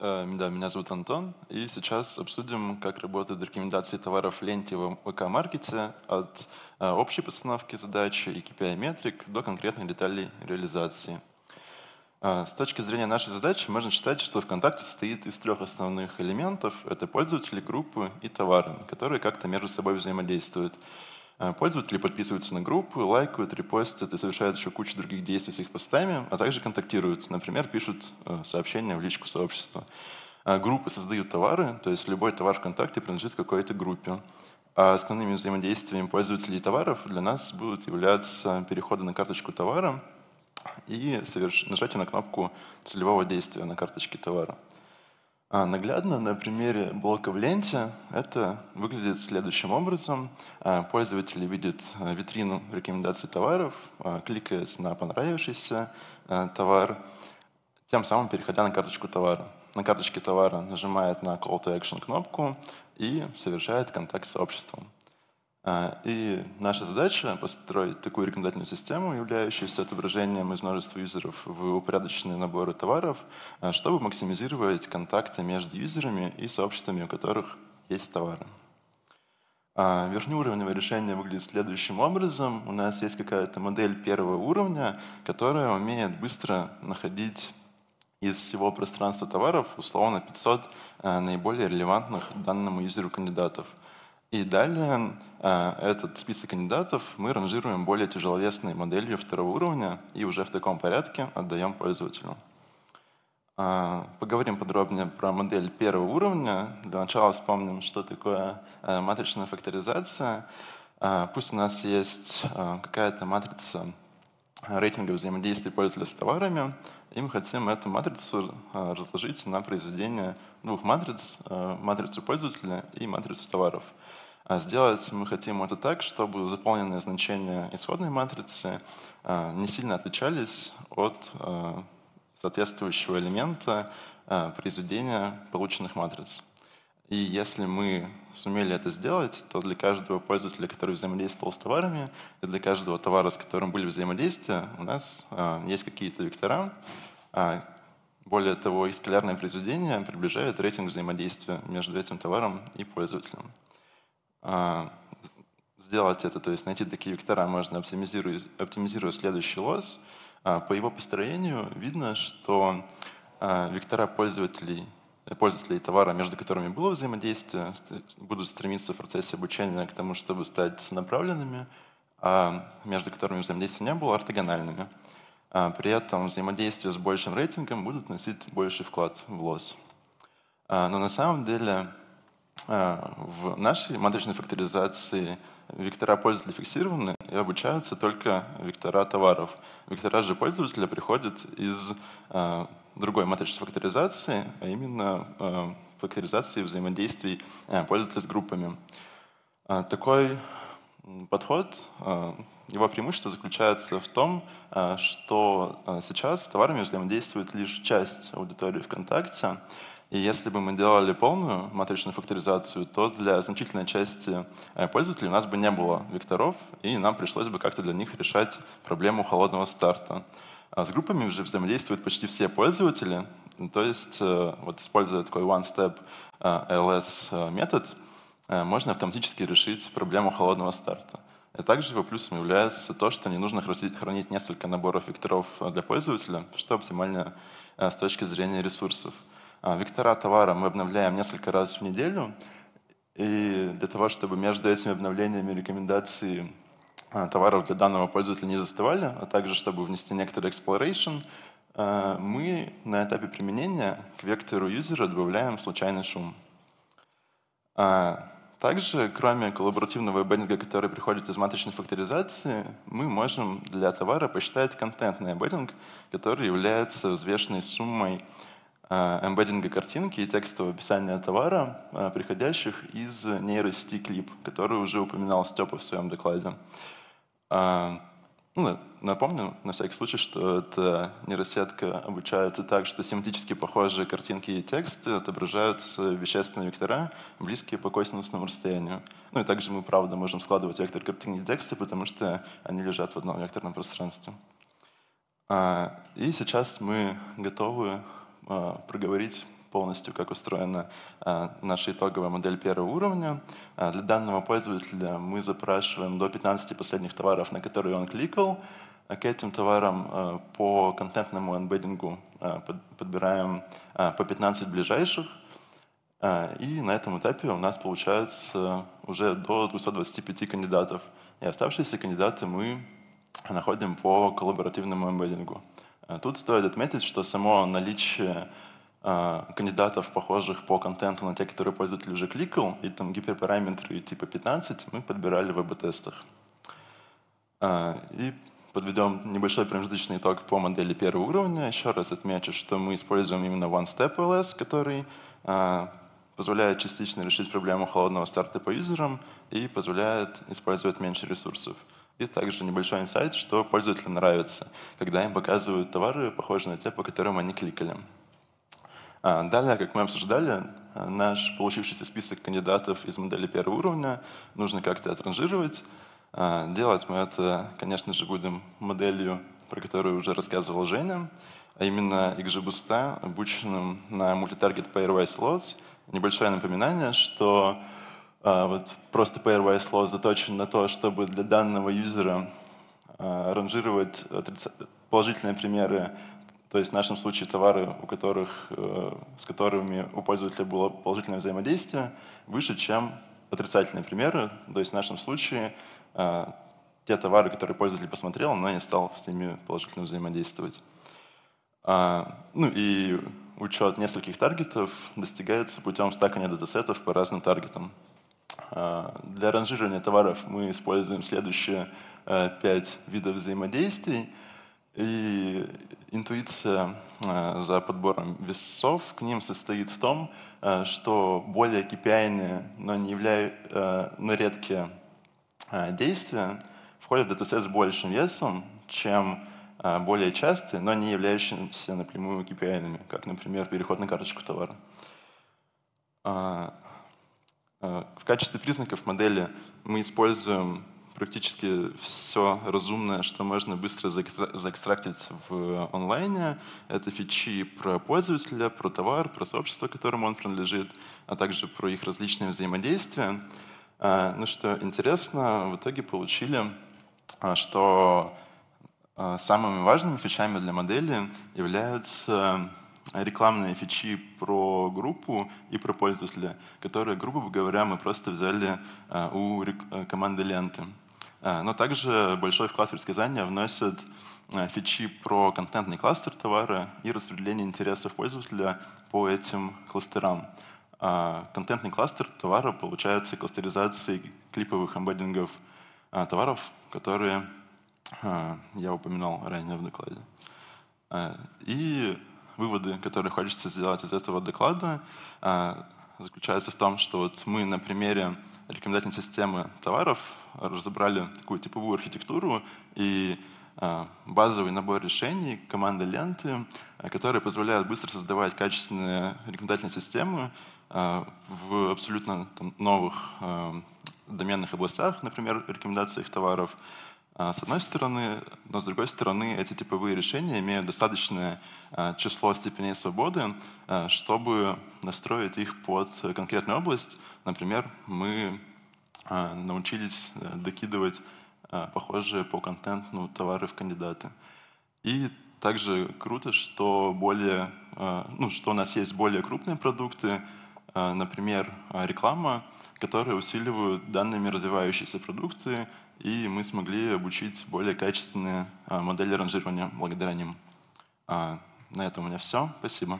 Э, да, меня зовут Антон, и сейчас обсудим, как работают рекомендации товаров в ленте в ВК-маркете от э, общей постановки задачи и KPI-метрик до конкретных деталей реализации. Э, с точки зрения нашей задачи можно считать, что ВКонтакте состоит из трех основных элементов. Это пользователи, группы и товары, которые как-то между собой взаимодействуют. Э, пользователи подписываются на группы, лайкают, репостят и совершают еще кучу других действий с их постами, а также контактируют. Например, пишут э, сообщения в личку сообщества. Э, группы создают товары, то есть любой товар ВКонтакте принадлежит какой-то группе. А основными взаимодействиями пользователей товаров для нас будут являться переходы на карточку товара и соверш... нажатие на кнопку целевого действия на карточке товара. А наглядно на примере блока в ленте это выглядит следующим образом. А, пользователь видит а, витрину рекомендаций товаров, а, кликает на понравившийся товар, тем самым переходя на карточку товара. На карточке товара нажимает на Call to Action кнопку и совершает контакт с сообществом. А, и наша задача — построить такую рекомендательную систему, являющуюся отображением из множества юзеров в упорядоченные наборы товаров, а, чтобы максимизировать контакты между юзерами и сообществами, у которых есть товары. А, верхнеуровневое решение выглядит следующим образом. У нас есть какая-то модель первого уровня, которая умеет быстро находить из всего пространства товаров условно 500 наиболее релевантных данному юзеру кандидатов — и далее этот список кандидатов мы ранжируем более тяжеловесной моделью второго уровня и уже в таком порядке отдаем пользователю. Э, поговорим подробнее про модель первого уровня. Для начала вспомним, что такое э, матричная факторизация. Пусть у нас есть какая-то матрица рейтинга взаимодействия пользователя с товарами, и мы хотим эту матрицу разложить на произведение двух матриц, матрицу пользователя и матрицу товаров – а сделать мы хотим это так, чтобы заполненные значения исходной матрицы а, не сильно отличались от а, соответствующего элемента произведения полученных матриц. И если мы сумели это сделать, то для каждого пользователя, который взаимодействовал с товарами, и для каждого товара, с которым были взаимодействия, у нас есть какие-то вектора. более того, их скалярное произведение приближает рейтинг взаимодействия между этим товаром и пользователем. А, сделать это, то есть найти такие вектора можно, оптимизируя, оптимизируя следующий лосс. А, по его построению видно, что а, вектора пользователей пользователей товара, между которыми было взаимодействие, будут стремиться в процессе обучения к тому, чтобы стать направленными, а между которыми взаимодействия не было, ортогональными. При этом взаимодействие с большим рейтингом будут носить больший вклад в лосс. Но на самом деле в нашей матричной факторизации вектора пользователя фиксированы и обучаются только вектора товаров. Вектора же пользователя приходят из а, другой матричной факторизации, а именно а, факторизации взаимодействий пользователя с группами. Такой подход, его преимущество заключается в том, что сейчас с товарами взаимодействует лишь часть аудитории ВКонтакте, и если бы мы делали полную матричную факторизацию, то для значительной части э, пользователей у нас бы не было векторов, и нам пришлось бы как-то для них решать проблему холодного старта. А с группами уже взаимодействуют почти все пользователи, то есть, э, вот используя такой one-step э, LS метод, можно автоматически решить проблему холодного старта. И также его плюсом является то, что не нужно хранить несколько наборов векторов для пользователя, что оптимально с точки зрения ресурсов. А, вектора товара мы обновляем несколько раз в неделю. И для того, чтобы между этими обновлениями рекомендации а, товаров для данного пользователя не застывали, а также чтобы внести некоторый exploration, а, мы на этапе применения к вектору юзера добавляем случайный шум. Также, кроме коллаборативного эмбеддинга, который приходит из матричной факторизации, мы можем для товара посчитать контентный эмбеддинг, который является взвешенной суммой эмбеддинга картинки и текстового описания товара, э, приходящих из нейросети Clip, который уже упоминал Степа в своем докладе. Э, ну, напомню, на всякий случай, что эта нейросетка обучается так, что семантически похожие картинки и тексты отображаются вещественные вектора, близкие по косинусному расстоянию. Ну и также мы, правда, можем складывать вектор картинки и текста, потому что они лежат в одном векторном пространстве. И сейчас мы готовы проговорить полностью, как устроена наша итоговая модель первого уровня. Для данного пользователя мы запрашиваем до 15 последних товаров, на которые он кликал. К этим товарам по контентному эмбеддингу подбираем по 15 ближайших. И на этом этапе у нас получается уже до 225 кандидатов. И оставшиеся кандидаты мы находим по коллаборативному эмбеддингу. Э, тут стоит отметить, что само наличие э, кандидатов, похожих по контенту на те, которые пользователь уже кликал, и там гиперпараметры типа 15 мы подбирали в АБ-тестах. Э, и подведем небольшой промежуточный итог по модели первого уровня. Еще раз отмечу, что мы используем именно One-Step LS, который позволяет частично решить проблему холодного старта по юзерам и позволяет использовать меньше ресурсов. И также небольшой инсайт, что пользователям нравится, когда им показывают товары, похожие на те, по которым они кликали. А, далее, как мы обсуждали, наш получившийся список кандидатов из модели первого уровня нужно как-то отранжировать. А, делать мы это, конечно же, будем моделью, про которую уже рассказывал Женя, а именно XGBoost, обученным на Multitarget Pairwise Loss. Небольшое напоминание, что а, вот просто pairwise loss заточен на то, чтобы для данного юзера а, ранжировать положительные примеры, то есть в нашем случае товары, у которых, э, с которыми у пользователя было положительное взаимодействие, выше, чем отрицательные примеры. То есть в нашем случае а, те товары, которые пользователь посмотрел, но не стал с ними положительно взаимодействовать. Ну и учет нескольких таргетов достигается путем стакания датасетов по разным таргетам. А, для ранжирования товаров мы используем следующие э, пять видов взаимодействий. И интуиция э, за подбором весов к ним состоит в том, что более KPI, но, не явля... но редкие действия входят в датасет с большим весом, чем более частые, но не являющиеся напрямую KPI, как, например, переход на карточку товара. Э, в качестве признаков модели мы используем практически все разумное, что можно быстро заэкстрактить в онлайне. Это фичи про пользователя, про товар, про сообщество, которому он принадлежит, а также про их различные взаимодействия. Э, ну что интересно, в итоге получили, э, что самыми важными фичами для модели являются рекламные фичи про группу и про пользователя, которые, грубо говоря, мы просто взяли э, у э, команды ленты. Э, но также большой вклад в предсказания вносят фичи про контентный кластер товара и распределение интересов пользователя по этим кластерам. Контентный кластер товара получается кластеризацией клиповых эмбеддингов товаров, которые я упоминал ранее в докладе. И выводы, которые хочется сделать из этого доклада, а, заключаются в том, что вот мы на примере рекомендательной системы товаров разобрали такую типовую архитектуру и а, базовый набор решений команды ленты, а, которые позволяют быстро создавать качественные рекомендательные системы в абсолютно новых доменных областях, например, рекомендациях товаров, с одной стороны, но с другой стороны, эти типовые решения имеют достаточное а, число степеней свободы, а, чтобы настроить их под конкретную область. Например, мы научились э, докидывать похожие по контенту товары в кандидаты. И также круто, что, более, ну, что у нас есть более крупные продукты, например, реклама, которые усиливают данными развивающиеся продукты, и мы смогли обучить более качественные а, модели ранжирования благодаря ним. На этом у меня все. Спасибо.